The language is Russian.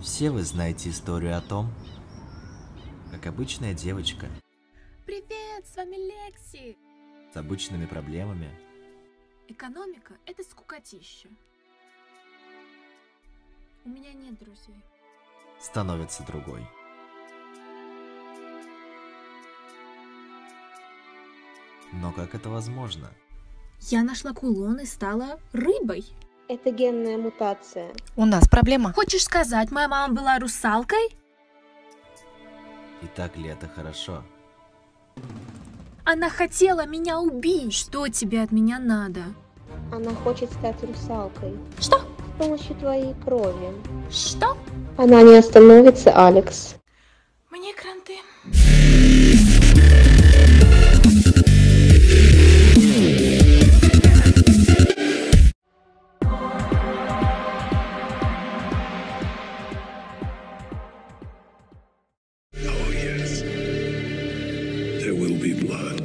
Все вы знаете историю о том, как обычная девочка Привет, с вами Лекси. с обычными проблемами Экономика – это скукотища. У меня нет друзей. становится другой. Но как это возможно? Я нашла кулон и стала рыбой. Это генная мутация. У нас проблема. Хочешь сказать, моя мама была русалкой? И так ли это хорошо? Она хотела меня убить. Что тебе от меня надо? Она хочет стать русалкой. Что? С помощью твоей крови. Что? Она не остановится, Алекс. Мне кранты. Will be blood.